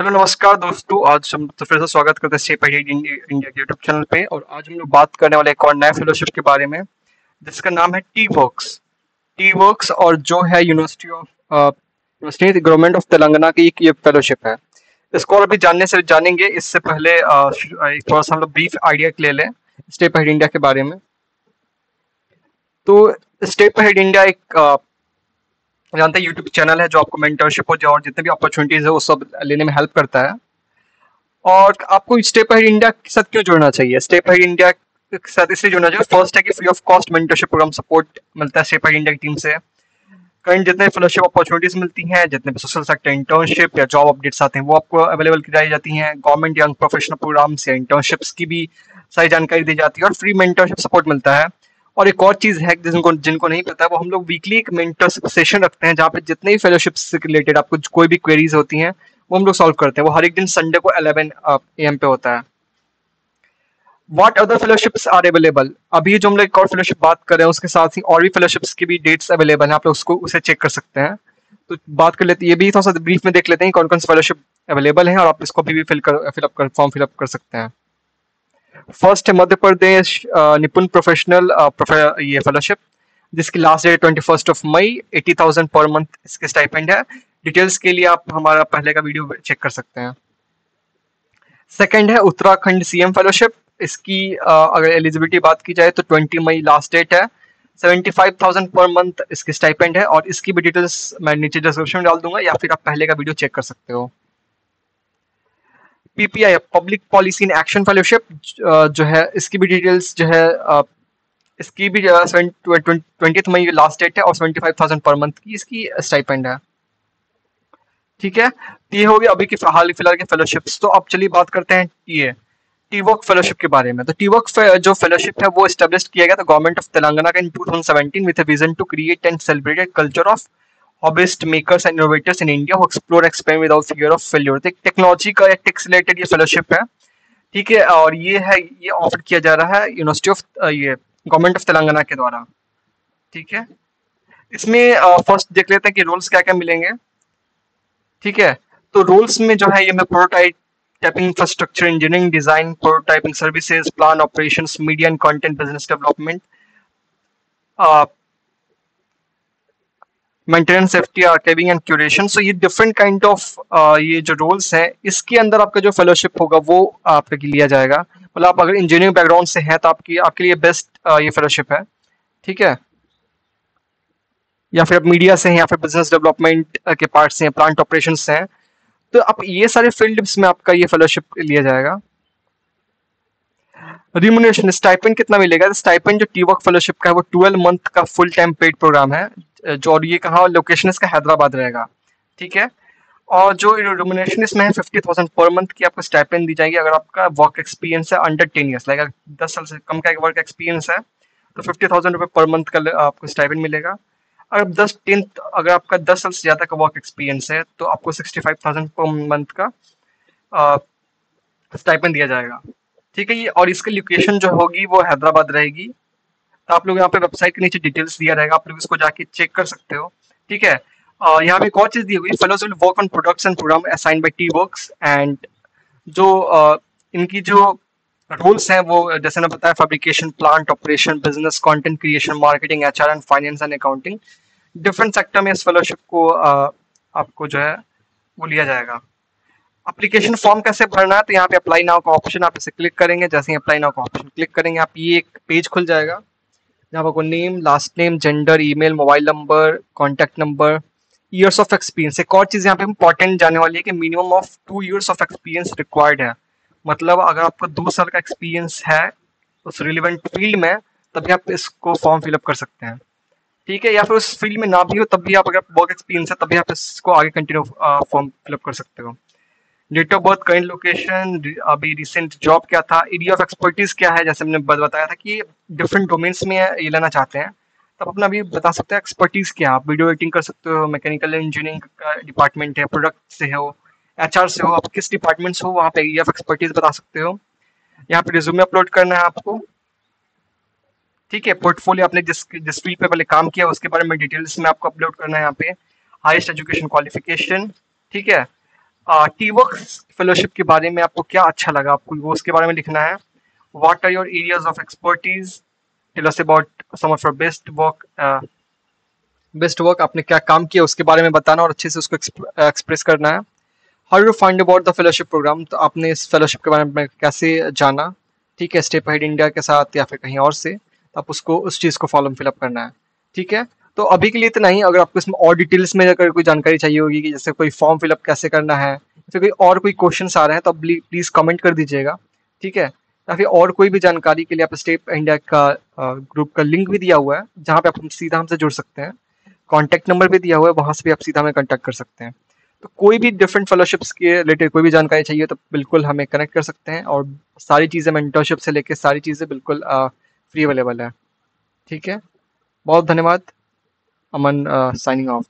Hello, नमस्कार दोस्तों। आज हम तो फिर से स्वागत करते हैं स्टेप इंडिया के यूट्यूब चैनल पे और आज हम लोग बात करने वाले एक और नए फेलोशिप के बारे में, जिसका नाम है टी वर्क्स टी वर्क्स और जो है university of university government of Telangana की एक ये फेलोशिप है। इसको और अभी जानने से, जानेंगे, इससे पहले थोड़ा सा हम लोग ब्रीफ आइडिया ले लें स्टेप हेड इंडिया के बारे में। तो स्टेप हेड इंडिया एक जानते हैं यूट्यूब चैनल है जो आपको मेंटरशिप हो जाए और जितने भी अपॉर्चुनिटीज़ है, वो सब लेने में हेल्प करता है। और आपको स्टेप हेड इंडिया के साथ क्यों जुड़ना चाहिए? स्टेप हेड इंडिया के साथ इसलिए जुड़ना चाहिए फ़र्स्ट है कि free of cost mentorship programme support मिलता है स्टेप हेड इंडिया की टीम से। कहीं जितने फेलोशिप अपॉर्चुनिटीज़ मिलती हैं, जितने भी सोशल सेक्टर इंटर्नशिप या जॉब अपडेट्स आते हैं, वो आपको अवेलेबल कराई जाती हैं। गवर्नमेंट यंग प्रोफेशनल प्रोग्राम्स या इंटर्नशिप्स की भी सारी जानकारी दी जाती है और फ्री मेंटरशिप सपोर्ट मिलता है। और एक और चीज़ है जिनको जिनको नहीं पता, वो हम लोग वीकली एक मेंटरशिप सेशन रखते हैं, जहाँ पे जितने भी फेलोशिप से रिलेटेड आपको कोई भी क्वेरीज होती हैं, वो हम लोग सॉल्व करते हैं। वो हर एक दिन संडे को अलेवन ए एम पे होता है। What other fellowships are available अभी जो हम लोग एक और फेलोशिप बात कर रहे हैं, उसके साथ ही और भी फेलोशिप्स की भी डेट्स अवेलेबल हैं, आप लोग उसको, उसे चेक कर सकते हैं। तो बात कर लेते, ये भी थोड़ा सा ब्रीफ में देख लेते हैं कौन कौन सी फेलोशिप अवेलेबल है और आप इसको अभी भी फिल कर फिलअप कर फॉर्म फिलअप कर सकते हैं। फ़र्स्ट है मध्य प्रदेश निपुण प्रोफेशनल ये फेलोशिप जिसकी last date twenty first of May eighty thousand per month इसके स्टाइपेंड है. डिटेल्स के लिए आप हमारा पहले का वीडियो चेक कर सकते हैं. सेकंड है उत्तराखंड सीएम फेलोशिप इसकी अगर एलिजिबिलिटी बात की जाए तो ट्वेंटी मई लास्ट डेट है. Seventy five thousand per month इसकी स्टाइपेंड है और इसकी भी डिटेल्स मैं नीचे डिस्क्रिप्शन में डाल दूँगा या फिर आप पहले का वीडियो चेक कर सकते हो. PPI public policy in action fellowship जो है, इसकी भी डिटेल्स जो है इसकी भी ट्वेंटी मई लास्ट डेट है और seventy five thousand per month की इसकी स्टाइपेंड है। ठीक है? तो ये हो गया अभी की हाल फ़िलहाल के फेलोशिप्स तो अब चलिए बात करते हैं ये टी वर्क फेलोशिप के बारे में। तो टी वर्क जो फेलोशिप है वो स्टेब्लिश किया गया था गवर्नमेंट ऑफ़ तेलंगाना का in 2017 with vision to create and celebrated culture of hobbyist, makers, and innovators in India who explore experiment without fear of failure. तो टेक्नोलॉजी का एक टेक्स रिलेटेड ये फेलोशिप है। ठीक है, और ये है, ये ऑफ़र किया जा रहा है यूनिवर्सिटी ऑफ़ ये गवर्नमेंट ऑफ़ तेलंगाना के द्वारा। ठीक है? इसमें फ़र्स्ट देख लेते हैं कि रोल्स क्या क्या मिलेंगे। ठीक है? तो रोल्स में जो है, ये मैं prototype typing infrastructure engineering design prototyping services plan operations media and content business development maintenance safety archiving and curation so ये डिफरेंट काइंड ऑफ़ ये जो रोल्स हैं इसके अंदर आपका जो फेलोशिप होगा वो आपके लिया जाएगा। मतलब आप अगर इंजीनियरिंग बैकग्राउंड से हैं तो आपकी आपके लिए बेस्ट uh, ये फेलोशिप है। ठीक है? या फिर आप मीडिया से हैं या फिर बिज़नेस डेवलपमेंट के पार्ट से हैं प्लांट ऑपरेशन से हैं तो आप ये सारे फ़ील्ड में आपका ये फेलोशिप लिया जाएगा। रिमोनेशन स्टाइपेंड कितना मिलेगा? स्टाइपेंड जो टी वर्क फेलोशिप का है वो ट्वेल्व मंथ का फुल टाइम पेड प्रोग्राम है। जो और ये कहाँ लोकेशन इसका हैदराबाद रहेगा। ठीक है? और जो रिमोनेशन इसमें है फिफ्टी थाउज़ेंड पर मंथ की आपको स्टाइपेंड दी जाएगी। अगर आपका वर्क एक्सपीरियंस है अंडर टेन ईयर्स लाइक दस साल से कम का वर्क एक्सपीरियंस है तो फिफ्टी थाउज़ेंड रुपये पर मंथ का आपको स्टाइपेंड मिलेगा। अगर दस टेन अगर आपका दस साल से ज़्यादा का वर्क एक्सपीरियंस है तो आपको sixty five thousand per month का स्टाइपेंड दिया जाएगा। ठीक है ये? और इसकी लोकेशन जो होगी, वो हैदराबाद रहेगी। तो आप लोग यहाँ पे वेबसाइट के नीचे डिटेल्स दिया रहेगा आप लोग इसको जाके चेक कर सकते हो। ठीक है? यहाँ पे एक और चीज़ दी हुई fellows will work on products and programme assign by T works and जो uh, इनकी जो रूल्स हैं वो जैसे ना बताया fabrication plant operation business content creation marketing HR and finance and accounting different sector में इस फेलोशिप को uh, आपको जो है वो लिया जाएगा। एप्लीकेशन फॉर्म कैसे भरना है? तो यहाँ पे अप्लाई नाउ का ऑप्शन आप इसे क्लिक करेंगे जैसे ही अप्लाई नाउ का ऑप्शन क्लिक करेंगे आप ये एक पेज खुल जाएगा। जहाँ आपको name last name gender email mobile number contact number years of experience एक और चीज़ यहाँ पे इंपॉर्टेंट जाने वाली है कि minimum of two years of experience required है। मतलब अगर आपको दो साल का एक्सपीरियंस है उस रिलेवेंट फ़ील्ड में, तभी आप इसको फॉर्म फिलअप कर सकते हैं। ठीक है, या फिर उस फ़ील्ड में ना भी हो, तब भी आप अगर वर्क एक्सपीरियंस है, तभी आप इसको आगे कंटिन्यू फॉर्म फिलअप कर सकते हो। Date of birth current location अभी रिसेंट जॉब क्या था? एरिया ऑफ़ एक्सपर्टीज क्या है? जैसे हमने बताया था कि डिफरेंट डोमेन्स में ये लेना चाहते हैं। तब अपना अभी बता सकते हैं एक्सपर्टीज क्या आप वीडियो एडिटिंग कर सकते हो मैकेनिकल इंजीनियरिंग का डिपार्टमेंट है प्रोडक्ट से हो एचआर से हो, आप किस डिपार्टमेंट से हो, वहाँ पे एरिया ऑफ़ एक्सपर्टीज बता सकते हो। यहाँ पे रिज्यूमे अपलोड करना है आपको। ठीक है पोर्टफोलियो आपने जिस जिस फ़ील्ड पे पहले काम किया, उसके बारे में डिटेल्स में आपको अपलोड करना है यहाँ पे। हाईएस्ट एजुकेशन क्वालिफिकेशन ठीक है? टी वर्क फेलोशिप के बारे में आपको क्या अच्छा लगा आपको? वो उसके बारे में लिखना है। What are your areas of expertise? Tell us about some of your best work आपने क्या काम किया उसके बारे में बताना और अच्छे से उसको एक्सप्रेस करना है। How you find about the fellowship programme तो आपने इस फेलोशिप के बारे में कैसे जाना? ठीक है स्टेप हेड इंडिया के साथ या फिर कहीं और से तो आप उसको, उस चीज़ को फॉर्म फिलअप करना है। ठीक है? तो अभी के लिए इतना ही। अगर आपको इसमें और डिटेल्स में अगर कोई जानकारी चाहिए होगी कि जैसे कोई फॉर्म फिलअप कैसे करना है फिर कोई और कोई क्वेश्चन आ रहे हैं तो प्लीज़ कमेंट कर दीजिएगा। ठीक है? या फिर और कोई भी जानकारी के लिए आप स्टेप इंडिया का ग्रुप का लिंक भी दिया हुआ है, जहाँ पे आप सीधा हमसे जुड़ सकते हैं। कॉन्टैक्ट नंबर भी दिया हुआ है, वहाँ से भी आप सीधा हमें कॉन्टैक्ट कर सकते हैं। तो कोई भी डिफरेंट फेलोशिप्स के रिलेटेड कोई भी जानकारी चाहिए तो बिल्कुल हमें कनेक्ट कर सकते हैं, और सारी चीज़ें मेंटरशिप से लेके सारी चीज़ें बिल्कुल फ्री अवेलेबल है। ठीक है? बहुत धन्यवाद। Aman uh, signing off.